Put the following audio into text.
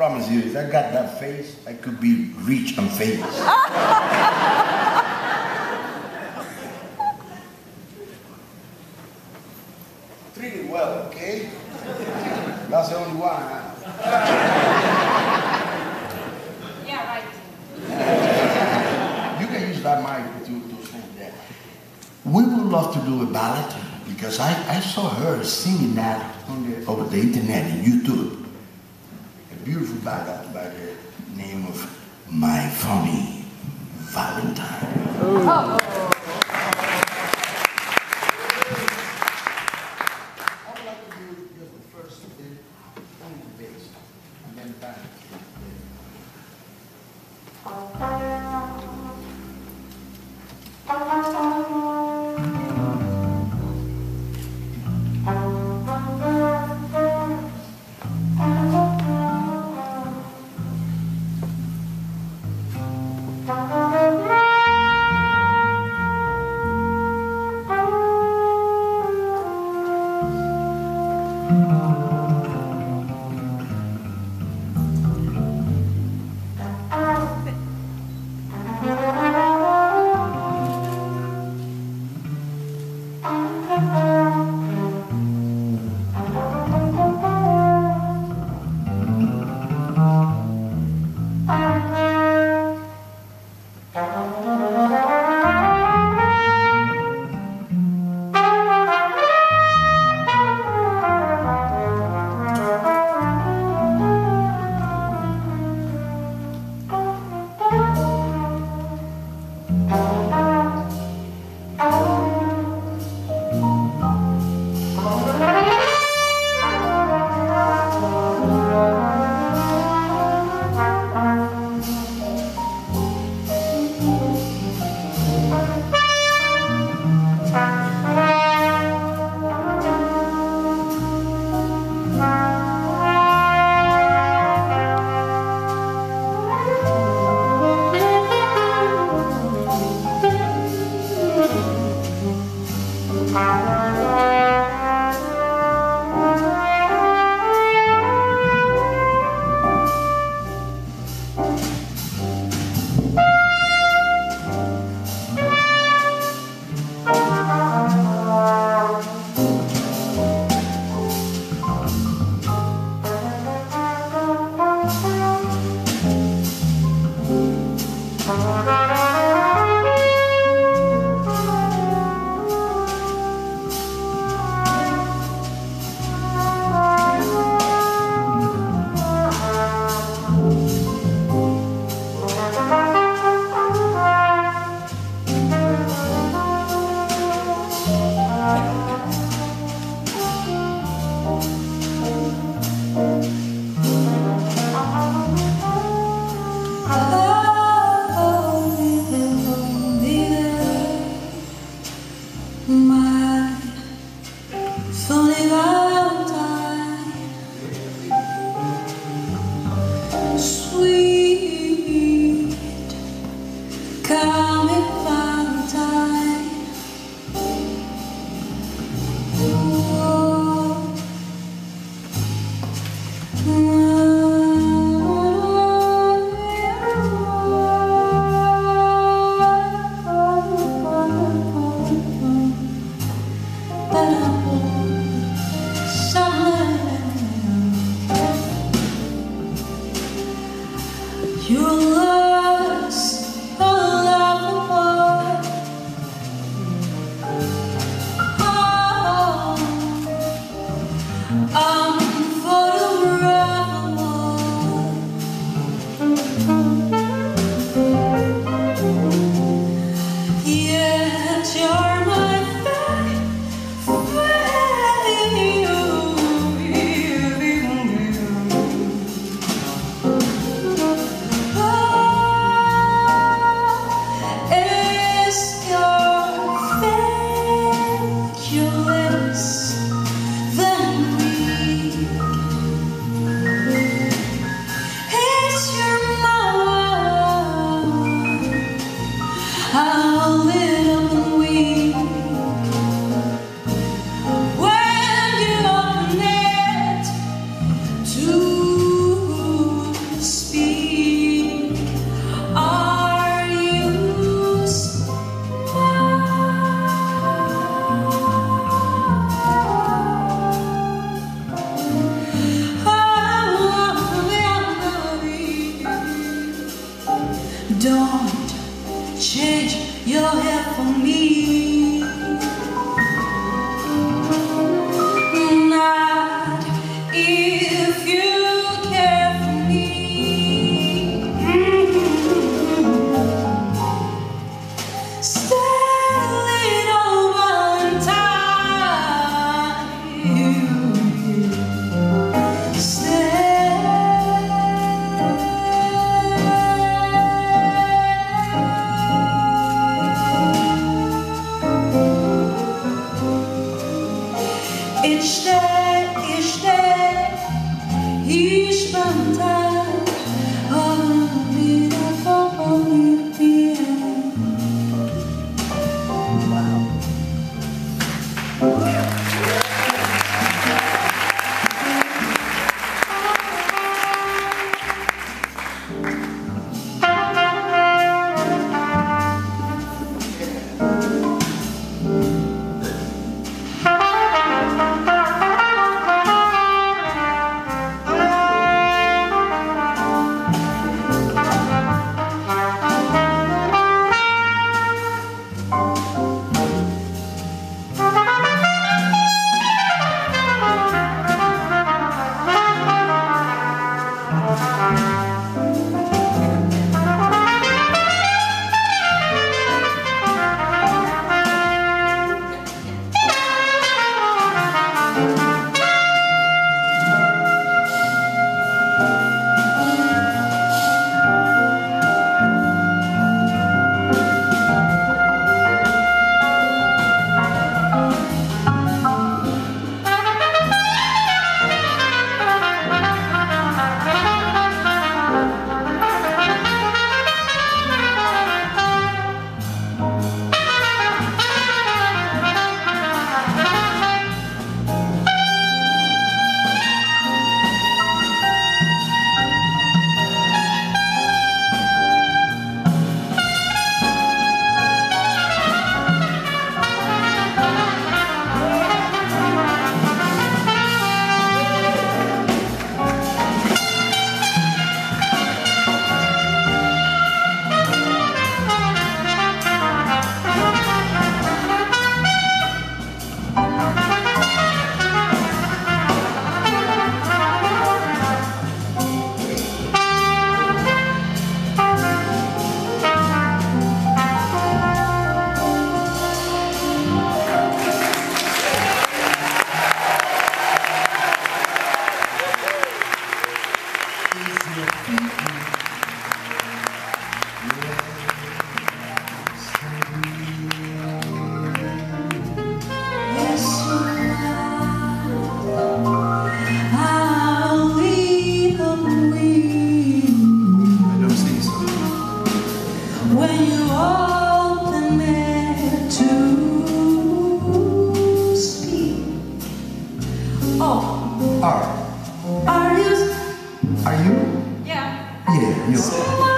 promise you, if I got that face, I could be rich and famous. Treat it well, okay? That's the only one. huh? Yeah, right. You can use that mic to, do to sing that. We would love to do a ballad because I, I saw her singing that on the, over the internet and YouTube. A beautiful ballad by the name of My Funny Valentine. Oh. I would like to do just the first bit on the bass and then back. Oh, I Yeah. Yeah, you